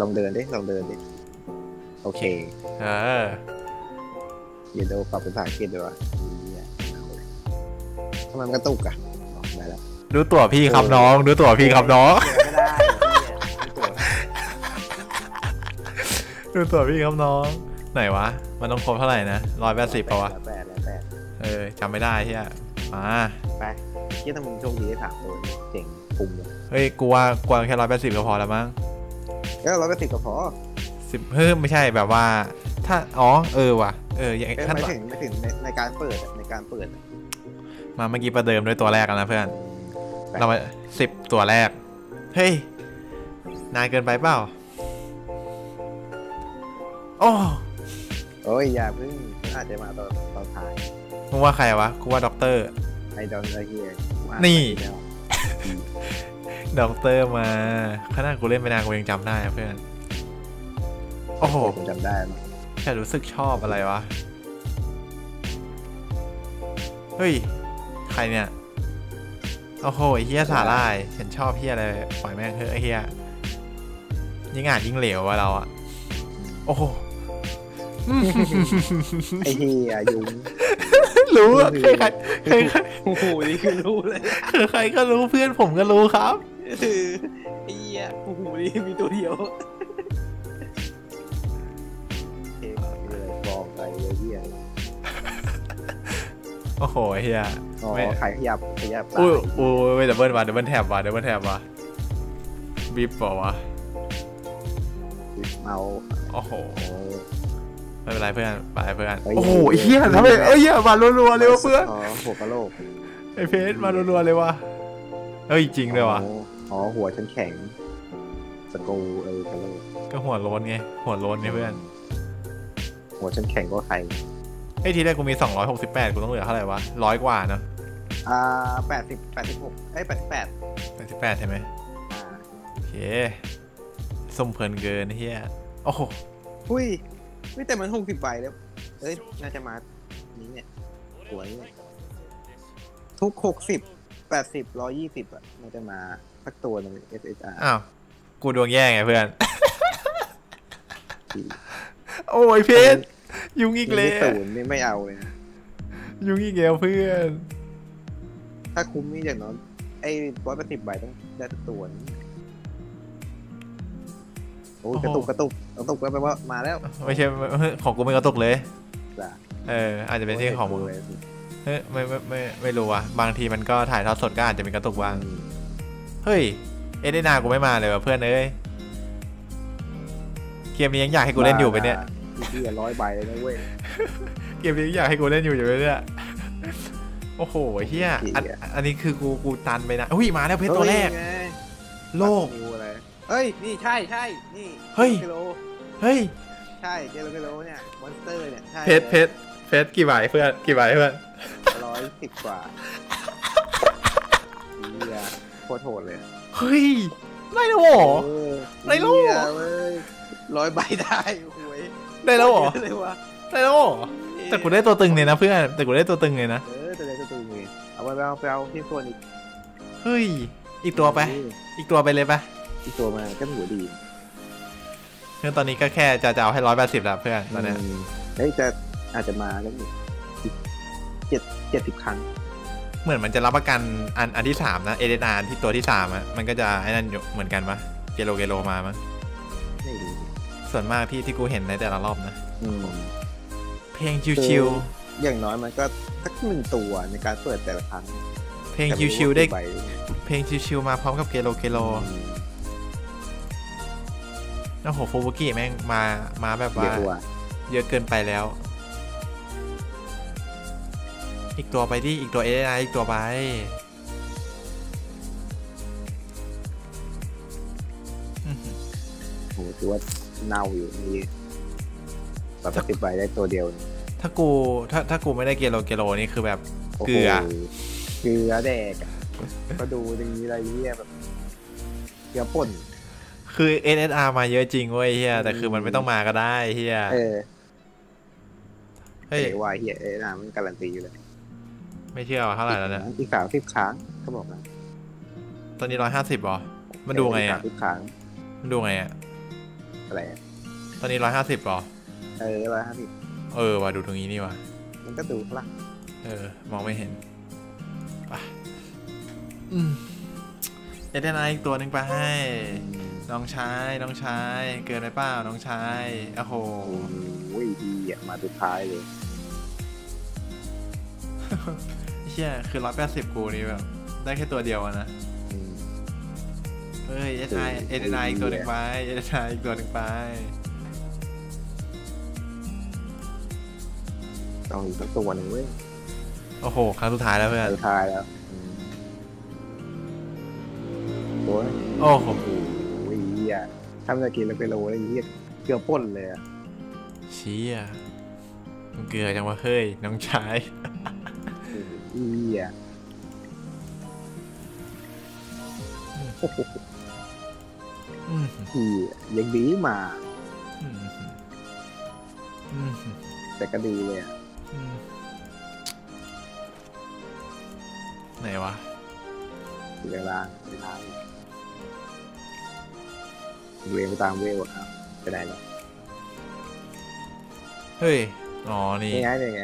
ลองเดินดิ ลองเดินดิ โอเค เออเดี๋ยวดูปรับเป็นภาษาอังกฤษด้วยวะเนี่ยเอาเลยทำไมมันกระตุกอะอ๋อได้แล้วดูตัวพี่ครับน้องดูตัวพี่ครับน้องไม่ได้เดี๋ยวไม่ได้ดูตัวพี่ครับน้อง ไหนวะ มันต้องครบเท่าไหร่นะร้อยแปดสิบปะวะแปดแล้วแปดเออจำไม่ได้เฮียมาไปเฮียถ้ามึงโชคดีได้สามตัวนี่เจ๋งปุ่มเลยเฮ้ยกูว่ากวางแค่ร้อยแปดสิบก็พอแล้วมั้ง ก็ร้อยแปดสิบก็พอสิบเฮ้ยไม่ใช่แบบว่า ถ้าอ๋อเออว่ะเอออย่างเอ้ยขั้นไม่ตอนถึงไม่ถึงในในการเปิดอะในการเปิดอะมาเมื่อกี้ประเดิมด้วยตัวแรกกันนะเพื่อนไปเรามาสิบตัวแรก เฮ้ย นานเกินไปเปล่าโอ้โอ้ยอย่าเพิ่งอาจจะมาตอนตอนท้ายมึงว่าใครวะกูว่าด็อกเตอร์ไอดอนไอเฮียมานี่แล้ว ด็อกเตอร์มาขนาดกูเล่นไปนานกูยังจำได้อะเพื่อน โอ้โหผมจำได้มั้ยแค่รู้สึกชอบอะไรวะ เฮ้ย ใครเนี่ย โอ้โหไอ้เฮียสาลาย ฉันชอบเฮียอะไร ปล่อยแม่งเถอะไอ้เฮียยิ่งอ่านยิ่งเหลววะเราอะโอ้โหไอเฮียยุงรู้อะใครใครใครใครโอ้โหนี่คือรู้เลยใครก็รู้เพื่อนผมก็รู้ครับ ไอ้เฮียโอ้โหนี่มีตัวเดียวเอ๊ะเลยบอกไปเลยเฮียโอ้โหไอ้เฮียอ๋อไม่ใครขยับขยับตาอุ้ยอุ้ยดับเบิลว่ะดับเบิลแท็บว่ะดับเบิลแท็บว่ะบีบเปล่าวะเมาโอ้โหโอ้ไม่เป็นไรเพื่อนไปเพื่อนเฮ้ยโอ้โหไอ้เฮียทำไมเอ้ยเฮียมารัวๆเลยวะเพื่อนอ๋อหัวกะโหลกไอ้เพชรมารัวๆเลยวะเฮ้ยจริงเลยวะ อ๋ออ๋อหัวฉันแข็งสกรูเออกะโหลกก็หัวโล้นไงหัวโล้นไงเพื่อน หัวฉันแข็งก็ใครไอ้ยทีแรกกูมี 268 กูต้องเหลือเท่าไหร่วะร้อยกว่าเนอะอ่าแปดสิบแปดสิบหกเอ้ยแปดสิบแปด88 ใช่ไหมอ่าโอเคส้มเพลินเกินไอ้เฮียโอ้โหอุ้ยไม่แต่มันหกสิบใบแล้วเอ้ยน่าจะมานี้เนี่ยสวยเนี่ยทุกหกสิบแปดสิบร้อยี่สิบอะมันจะมา สักตัวหนึง SSR อ้าว กูดวงแย่ไงเพื่อน โอ้ยเพชรยุงอีกมันแล้ไม่วศูนย์นี่ไม่เอาเลยนะยุงอีกแล้วเพื่อน ถ้าคุ้มนี่อย่างน้อยไอ้ร้อยแปดสิบใบต้องได้สักตัวหนึงโอ้ยกระตุกกระตุกกระตุกแล้วแปลว่ามาแล้ว ไม่ใช่ไม่ไม่ของกูไม่กระตุกเลยจ้ะเออ อาจจะเป็นที่ของมึงเลยเฮ้ยไม่ไม่ไม่ไม่รู้ว่ะบางทีมันก็ถ่ายทอดสดก็อาจจะมีกระตุกบ้าง เฮ้ย เอเดนากูไม่มาเลยว่ะเพื่อนเอ้ย เกมนี้ยังอยากให้กูเล่นอยู่ไปะเนี่ยที่ร้อยใบเลยนะเว้ย เกมนี้ยังอยากให้กูเล่นอยู่อยู่ไปะเนี่ย โอ้โหเฮียอันเหี้ยอันนี้คือกูกูตันไปนะอุ้ยมาแล้วเพชรตัวแรกเฮ้ยไงโลกนิวอะไรเฮ้ย นี่ใช่ใช่นี่ เฮ้ยกิโลเฮ้ย ใช่เจโลกิโลเนี่ย มอนสเตอร์เนี่ยใช่เพชรเพชรเพชรกี่ใบเพื่อน กี่ใบเพื่อนร้อยสิบกว่าเฮีย โคตรโหดเลยเฮ้ยได้แล้วเหรอเออในโลกเหี้ยเว้ยร้อยใบได้โอ้โหยได้แล้วเหรอเยอะเลยวะได้แล้วเหรอแต่กูได้ตัวตึงเลยนะเพื่อนแต่กูได้ตัวตึงเลยนะเออแต่ได้ตัวตัวเองเอาไปเอาไปเอาที่ส่วนอีกเฮ้ยอีกตัวไป อีกตัวไปเลยปะอีกตัวมาก็หัวดีเพื่อนตอนนี้ก็แค่จะจะเอาให้ร้อยแปดสิบแล้วเพื่อนตอนเนี้ยมเฮ้ยจะอาจจะมาแล้วนี่อีกเจ็ดเจ็ดสิบครั้ง เหมือนมันจะรับประกันอันอันที่สามนะเอเดนาที่ตัวที่สามอะมันก็จะไอ้นั่นอยู่เหมือนกันปะเกโลเกโลมามั้งไม่รู้ส่วนมากที่ที่กูเห็นในแต่ละรอบนะ อืมเพลงชิวอย่างน้อยมันก็สักหนึ่งตัวในการเปิดแต่ละครั้งๆเพลงชิวๆได้ใบเพลงชิวๆมาพร้อมกับเกโลเกโลโอ้โหฟูบุกิแม่งมามาแบบเรีว่ายกว่าเยอะเกินไปแล้ว อีกตัวไปดิอีกตัวเอไออีกตัวไปอื้อหือโหถือว่าเน่าอยู่นี่แบบสิบใบได้ตัวเดียวนี่ถ้ากูถ้าถ้ากูไม่ได้เกโลเกโลนี่คือแบบโอ้โหเกลือ เกลือแดกอะก็ดูอย่างนี้อะไรเงี้ยแบบเกลือป่น คือ NSR มาเยอะจริงเว้ยเฮียแต่คือมันไม่ต้องมาก็ได้เฮียเออเฮ้ยเฮ้ยว่าเฮียเอ้ยนะมันการันตีอยู่เลย ไม่เชื่อว่าเท่าไหร่แล้วเนี่ยอีกสามสิบครั้งเขาบอกนะตอนนี้ร้อยห้าสิบหรอ มันดูไงอีกอะสามสิบครั้งมันดูไงอะอะไรอะตอนนี้ร้อยห้าสิบหรอ เออร้อยห้าสิบเออว่าดูตรงนี้นี่ว่ะมันก็ดูพลังเออ มองไม่เห็นไปอืมเอเดนไออีกตัวหนึ่งไปให้น้องชายน้องชาย เกินไปเปล่าน้องชายโอ้โหโอ้ยดีอะมาสุดท้ายเลย เชี่ยคือร้อยแปดสิบกูนี่แบบ ได้แค่ตัวเดียวอะนะอืมเฮ้ยเอเดนไอเอเดนไออีกตัวหนึ่งไปเอเดนไออีกตัวหนึ่งไป ต้องอีกสักตัวหนึ่งเว้ยโอ้โห ครั้งสุดท้ายแล้วเพื่อนสุดท้ายแล้วอืมโอ้ยโอ้โหโอ้ยเหี้ยทำจะกินแล้วไปโลแล้วเหี้ยเกลือป่นเลยอะเชี่ยมันเกลือจังวะเฮ้ย น้องชาย เหี้ยโอ้โหอืมเหี้ยยังดีมาอืมอืมแต่ก็ดีเลยอะอืมไหนวะเวลาเวลาเวลตามเวลอะไปไหนแล้วเฮ้ย อ๋อ นี่นี่ไงนี่ไง